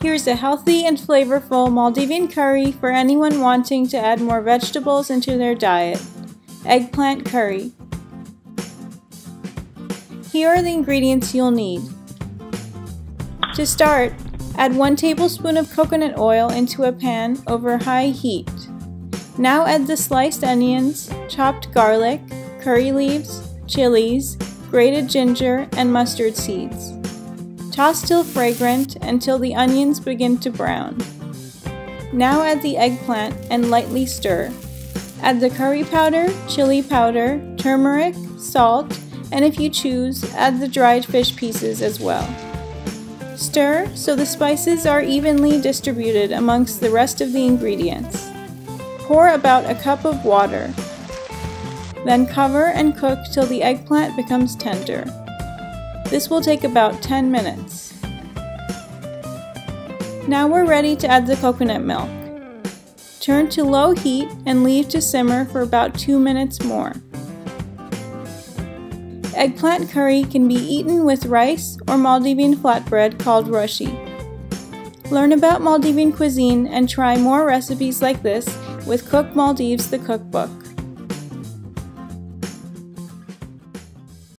Here's a healthy and flavorful Maldivian curry for anyone wanting to add more vegetables into their diet. Eggplant curry. Here are the ingredients you'll need. To start, add 1 tablespoon of coconut oil into a pan over high heat. Now add the sliced onions, chopped garlic, curry leaves, chilies, grated ginger, and mustard seeds. Toss till fragrant until the onions begin to brown. Now add the eggplant and lightly stir. Add the curry powder, chili powder, turmeric, salt, and if you choose, add the dried fish pieces as well. Stir so the spices are evenly distributed amongst the rest of the ingredients. Pour about a cup of water. Then cover and cook till the eggplant becomes tender. This will take about 10 minutes. Now we're ready to add the coconut milk. Turn to low heat and leave to simmer for about 2 minutes more. Eggplant curry can be eaten with rice or Maldivian flatbread called roshi. Learn about Maldivian cuisine and try more recipes like this with Cook Maldives the Cookbook.